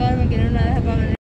पैर में गिरने